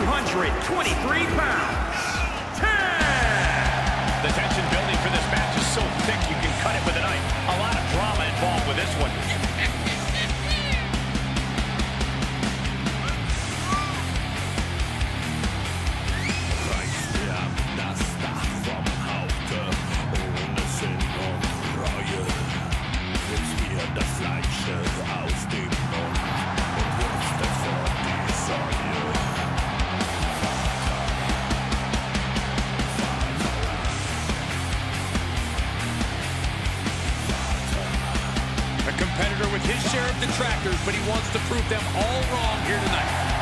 223 pounds. Ted! The tension building for this match is so thick you can cut it with a knife. A lot of drama involved with this one. With his share of detractors, but he wants to prove them all wrong here tonight.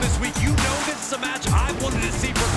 This week, you know this is a match I've wanted to see for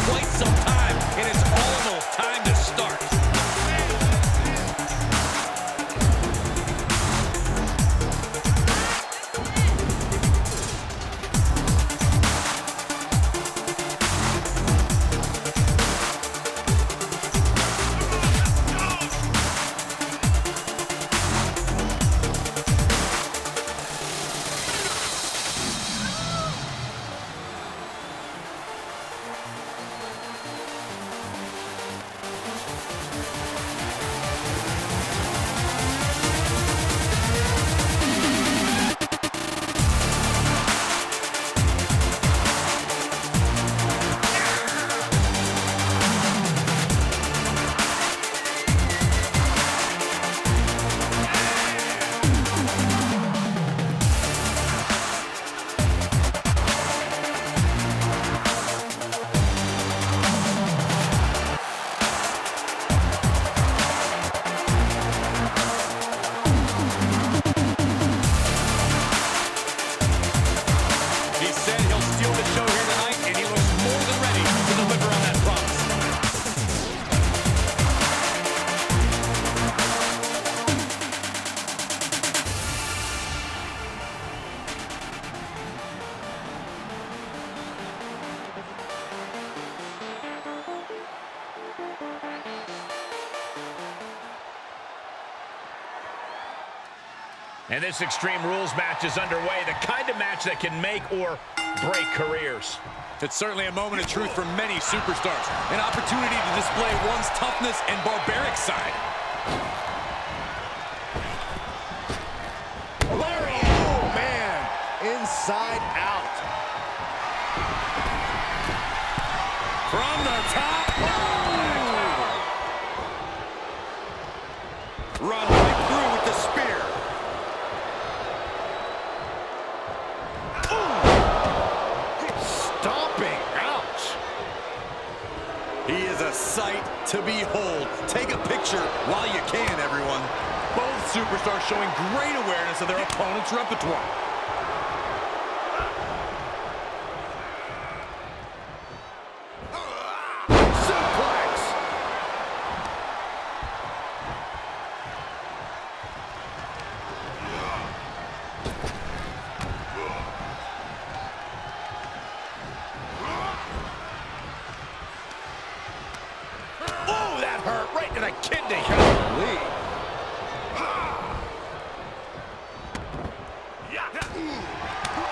this Extreme Rules match is underway, the kind of match that can make or break careers. It's certainly a moment of truth for many superstars. An opportunity to display one's toughness and barbaric side. Larry! Oh, man. Inside out. From the top. To behold. Take a picture while you can, everyone. Both superstars showing great awareness of their opponent's repertoire. Suplex. Oh, that hurt right to the kidney. Golly.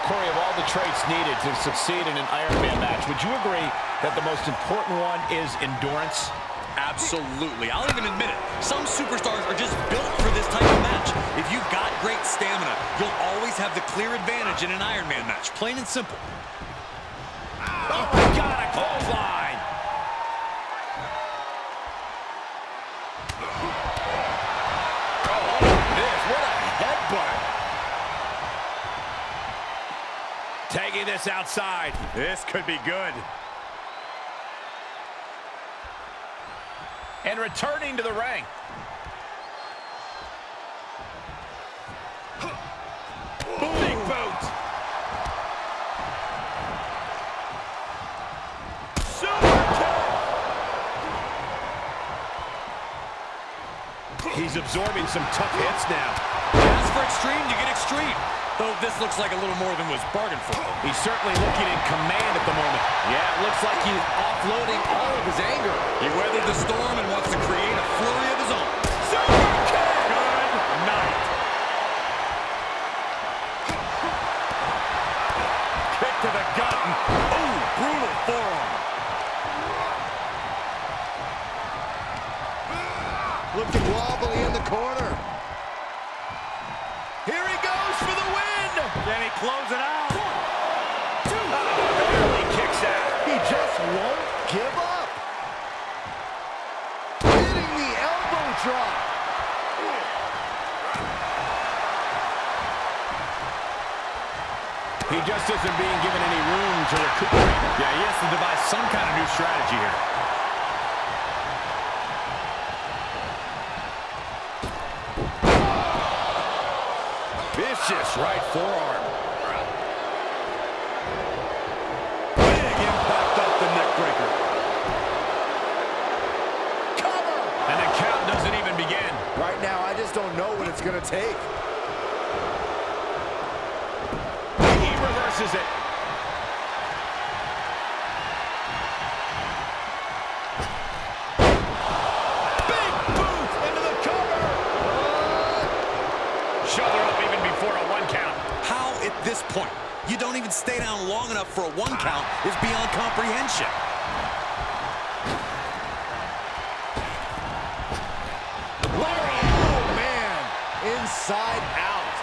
Corey, of all the traits needed to succeed in an Iron Man match. Would you agree that the most important one is endurance? Absolutely. I'll even admit it. Some superstars are just built for this type of match. If you've got great stamina, you'll always have the clear advantage in an Iron Man match. Plain and simple. Oh, my God, a clothesline. Oh, this, what a headbutt. Taking this outside. This could be good. And returning to the ring. Big boot. Super kick. He's absorbing some tough hits now. Ask for extreme, you get extreme. Though this looks like a little more than was bargained for. He's certainly looking in command at the moment. Yeah, it looks like he's offloading all of his anger. He weathered the storm and wants to create a flurry of his own. Kick to the gut. Ooh, brutal forearm. Looking wobbly in the corner. Can he close it out? Ah, barely kicks out. He just won't give up. Hitting the elbow drop. He just isn't being given any room to recuperate. Yeah, he has to devise some kind of new strategy here. Vicious right forearm. Big impact off the neck breaker. Cover. And the count doesn't even begin. Right now, I just don't know what it's going to take. He reverses it. Long enough for a one count is beyond comprehension. Oh, man. Inside out.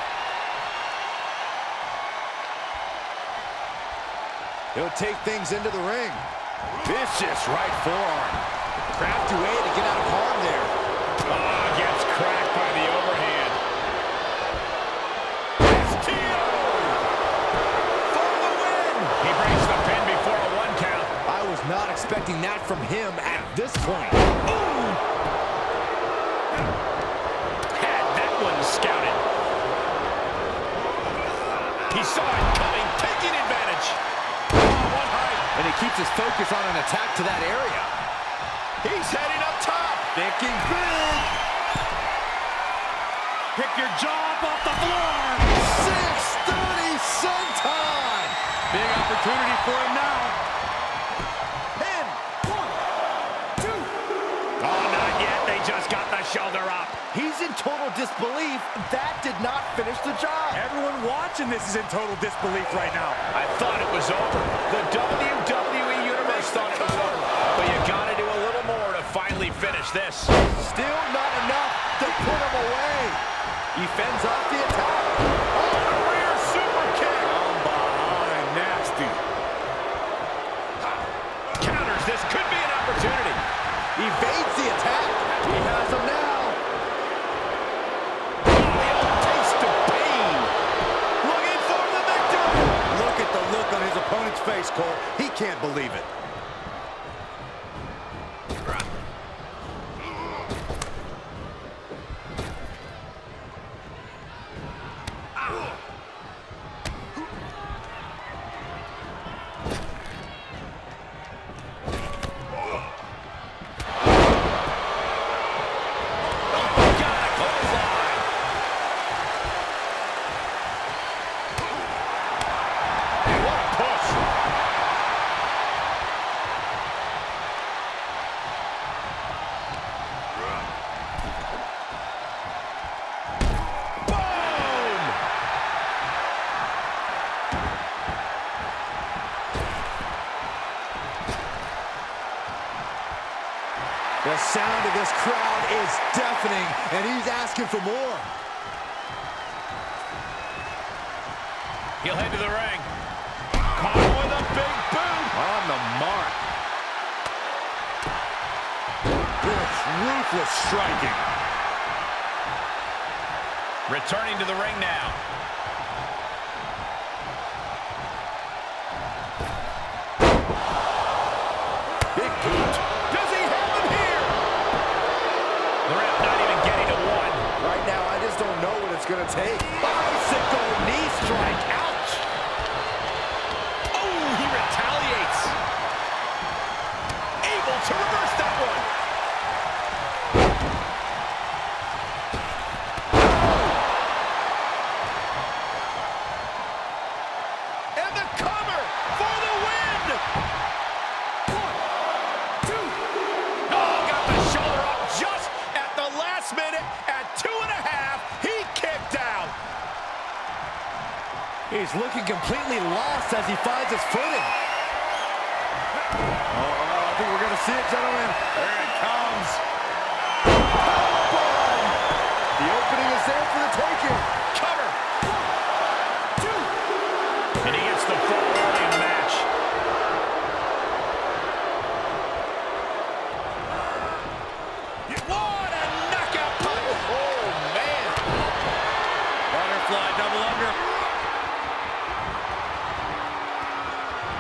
He'll take things into the ring. Vicious right forearm. Crafty way to get out of harm there. Ah, expecting that from him at this point. Had that one scouted. He saw it coming, taking advantage. Oh, one height. And he keeps his focus on an attack to that area. He's heading up top. Thinking big. Pick your jaw up off the floor. 630 senton. Big opportunity for him now. Got the shoulder up. He's in total disbelief. That did not finish the job. Everyone watching this is in total disbelief right now. I thought it was over. The WWE Universe thought it was over. But you gotta do a little more to finally finish this. Still not enough to put him away. He fends off the attack. Oh, rear super kick. From behind, nasty. Counters. This could be an opportunity. Evades the attack. He has him now. Taste of pain. Looking for the victory. Look at the look on his face, Cole. He can't believe it. The sound of this crowd is deafening, and he's asking for more. He'll head to the ring. Caught with a big boot. On the mark. This ruthless striking. Returning to the ring now. Take. He's looking completely lost as he finds his footing. Oh, oh I think we're going to see it, gentlemen. There it comes. Oh, Bomb! The opening is there for the taking. Cover. Two. And he gets the fall early in the match. What a knockout punch. Oh, man. Butterfly double under.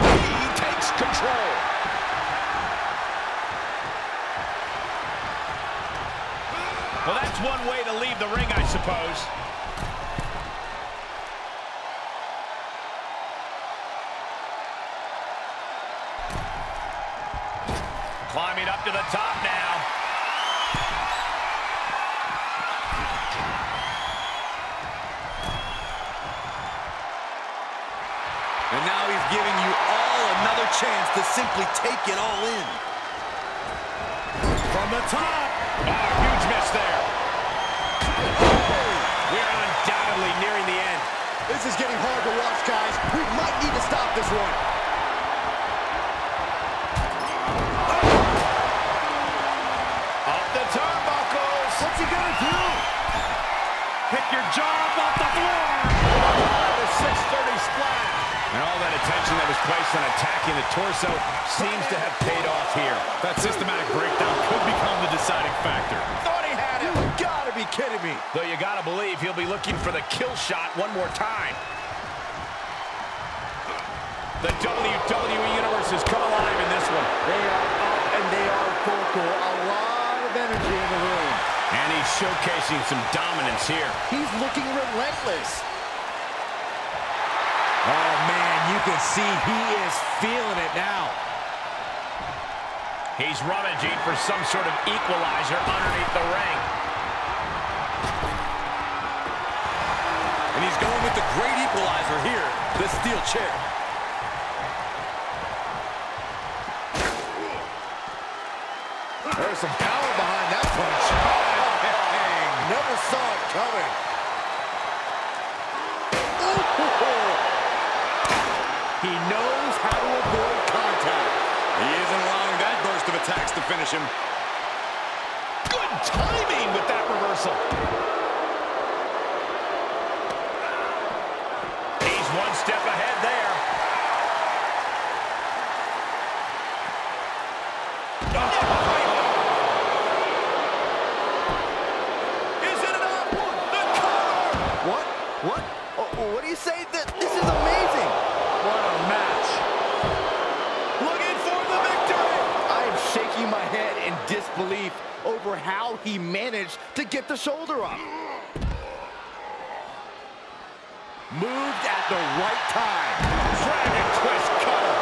He takes control. Well, that's one way to leave the ring, I suppose. Climbing up to the top now. And now he's giving you all another chance to simply take it all in. From the top. This is getting hard to watch, guys. We might need to stop this one. Oh! Up the turnbuckles. What's he going to do? Pick your jaw up off the floor. The 630 splash. And all that attention that was placed on attacking the torso seems to have paid off here. That systematic breakdown could become the deciding factor. Thought he had You him. Kidding me. Though you gotta believe he'll be looking for the kill shot one more time. The WWE Universe has come alive in this one. They are up and they are vocal. A lot of energy in the room. And he's showcasing some dominance here. He's looking relentless. Oh, man, you can see he is feeling it now. He's rummaging for some sort of equalizer underneath the ring. The great equalizer here, the steel chair. There's some power behind that punch. Oh, Never saw it coming. Ooh. He knows how to avoid contact. He isn't allowing that burst of attacks to finish him. Good timing with that reversal. He's one step ahead there. Is it enough? The cover! What? What? Oh, what do you say? This, this is amazing. What a match. Looking for the victory! I am shaking my head in disbelief over how he managed to get the shoulder up. Moved at the right time. Dragon twist cutter.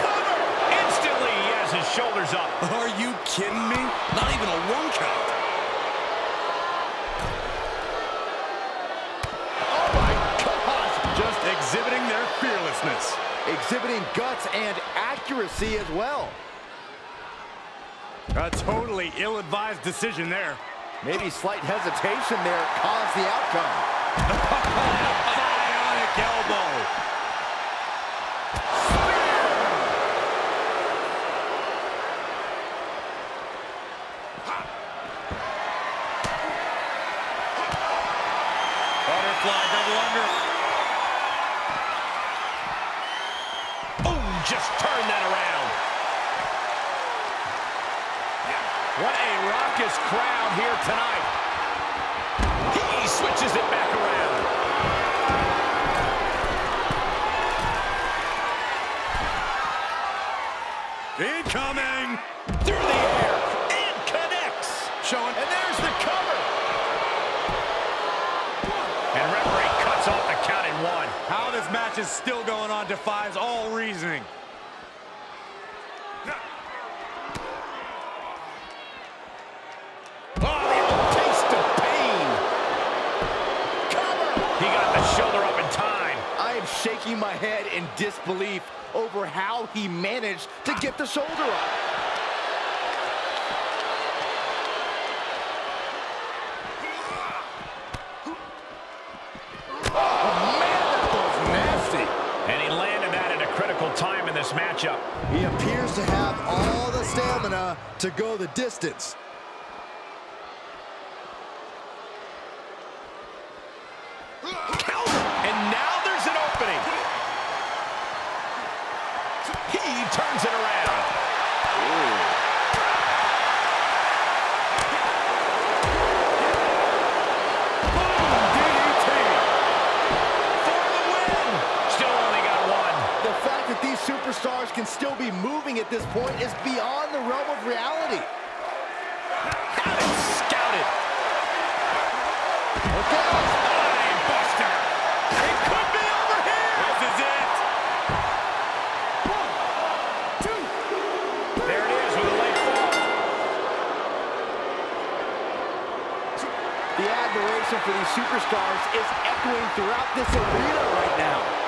Cover! Instantly, he has his shoulders up. Are you kidding me? Not even a one count. Oh my gosh! Just exhibiting their fearlessness. Exhibiting guts and accuracy as well. A totally ill-advised decision there. Maybe slight hesitation there caused the outcome. Bionic elbow. Oh, time. I am shaking my head in disbelief over how he managed to get the shoulder up. To go the distance. And now there's an opening. He turns it around. DDT! For the win. Still only got one. The fact that these superstars can still be moving at this point is beyond the realm of reality. Got it scouted. Okay. Spine buster. It could be over here. This is it! There it is with a late fall. The admiration for these superstars is echoing throughout this arena right now.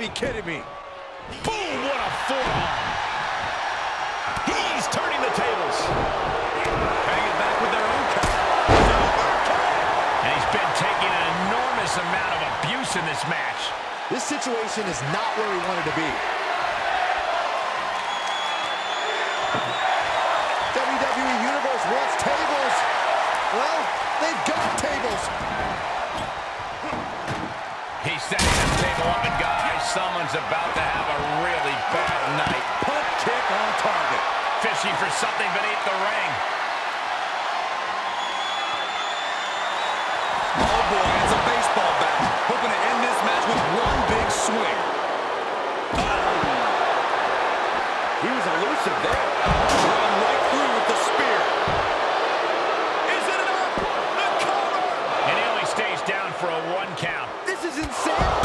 Be kidding me. Boom, what a forearm. He's turning the tables. Hanging back with their own. And he's been taking an enormous amount of abuse in this match. This situation is not where he wanted to be. WWE Universe wants tables. Well, they've got tables. He's setting this table up, and guys, someone's about to have a really bad night. Pump kick on target. Fishing for something beneath the ring. Oh boy, it's a baseball bat. Hoping to end this match with one big swing. He was elusive there. Run right through with the spear. Is it enough? The cover! And he only stays down for a one count. This is insanity.